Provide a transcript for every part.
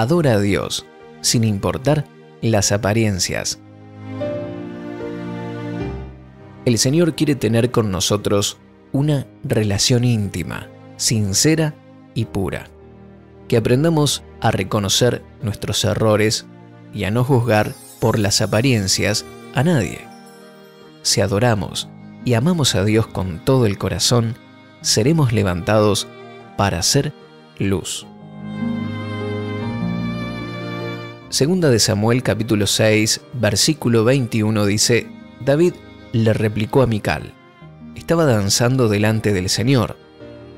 adora a Dios, sin importar las apariencias. El Señor quiere tener con nosotros una relación íntima, sincera y pura. Que aprendamos a reconocer nuestros errores y a no juzgar por las apariencias a nadie. Si adoramos y amamos a Dios con todo el corazón, seremos levantados para ser luz. Segunda de Samuel capítulo 6, versículo 21 dice, David le replicó a Mical, estaba danzando delante del Señor,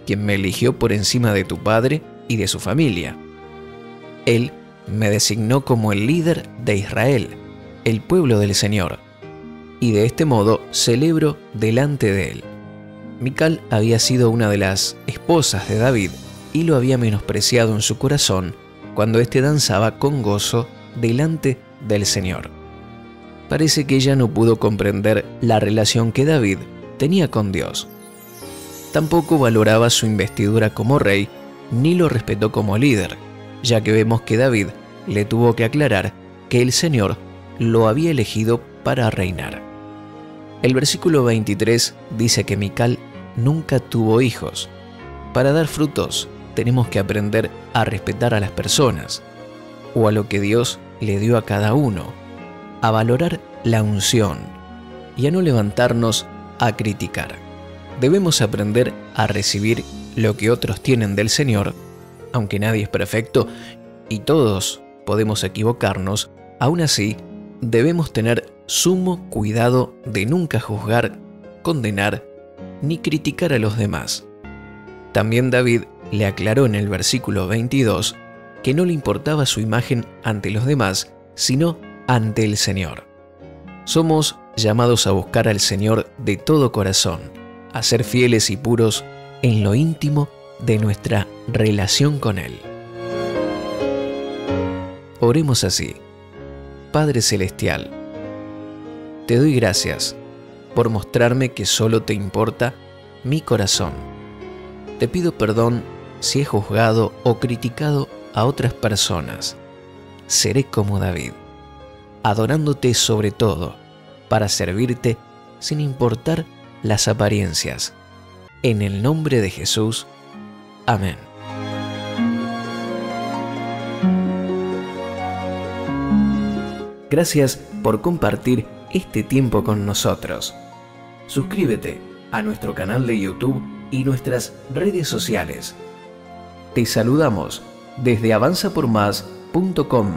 quien me eligió por encima de tu padre y de su familia. Él me designó como el líder de Israel, el pueblo del Señor, y de este modo celebro delante de él. Mical había sido una de las esposas de David y lo había menospreciado en su corazón cuando éste danzaba con gozo delante del Señor. Parece que ella no pudo comprender la relación que David tenía con Dios. Tampoco valoraba su investidura como rey, ni lo respetó como líder, ya que vemos que David le tuvo que aclarar que el Señor lo había elegido para reinar. El versículo 23 dice que Mical nunca tuvo hijos. Para dar frutos tenemos que aprender a respetar a las personas, o a lo que Dios le dio a cada uno, a valorar la unción y a no levantarnos a criticar. Debemos aprender a recibir lo que otros tienen del Señor, aunque nadie es perfecto y todos podemos equivocarnos, aún así debemos tener sumo cuidado de nunca juzgar, condenar ni criticar a los demás. También David le aclaró en el versículo 22 que no le importaba su imagen ante los demás, sino ante el Señor. Somos llamados a buscar al Señor de todo corazón, a ser fieles y puros en lo íntimo de nuestra relación con Él. Oremos así. Padre Celestial, te doy gracias por mostrarme que solo te importa mi corazón. Te pido perdón si he juzgado o criticado a otras personas. Seré como David, adorándote sobre todo, para servirte sin importar las apariencias. En el nombre de Jesús. Amén. Gracias por compartir este tiempo con nosotros. Suscríbete a nuestro canal de YouTube y nuestras redes sociales. Te saludamos desde avanzapormás.com.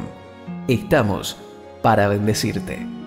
Estamos para bendecirte.